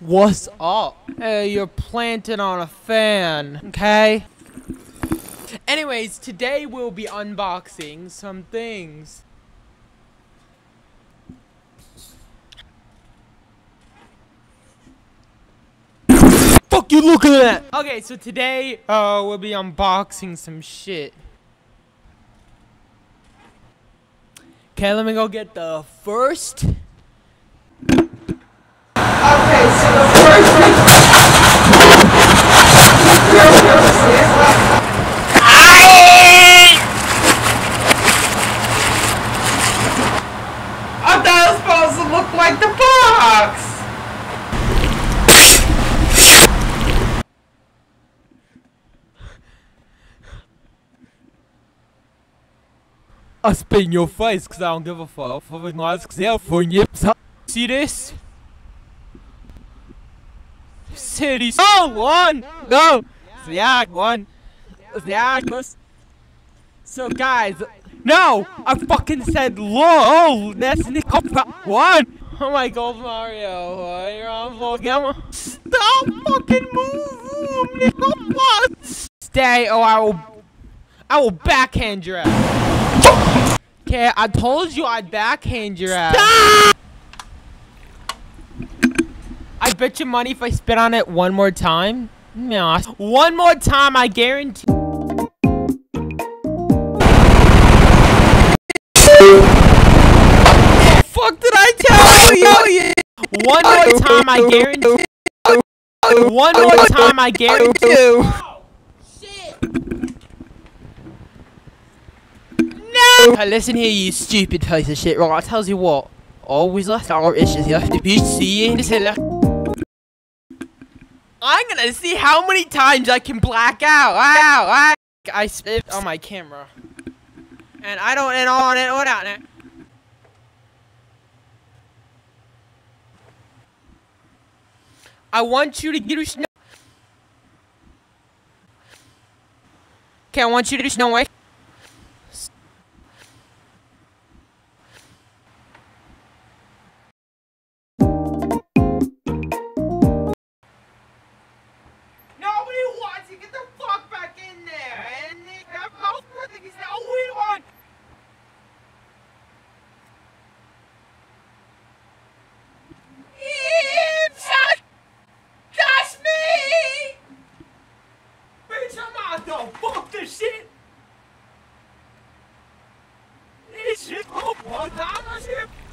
What's up? Hey, you're planted on a fan, okay? Anyways, today we'll be unboxing some things. Fuck you, look at that! Okay, so today, uh, we'll be unboxing some shit. Okay, let me go get the first. Okay, so the first I spit in your face because I don't give a fuck. Fucking nice for you. See this? City. Oh, one. Go. Yeah, one. Yeah, So, guys. No! I fucking said low! That's Nick one! Oh my god, Mario. You're on fucking. Stop fucking moving, Nick Stay, or I will. I will backhand your ass. Okay, I told you I'd backhand your ass. Stop! I bet you money if I spit on it one more time. No, one more time, I guarantee. fuck did I tell you? One more time, I guarantee. One more time, I guarantee. No! Hey, listen here, you stupid piece of shit. Right, I tells you what. Always left our issues. You have to be seeing this. I'm gonna see how many times I can black out. Wow, I, I spit on my camera. And I don't and on it or down it. I want you to get a snow. Okay, I want you to do snow white. The fuck this shit. This shit, oh, one time I shit.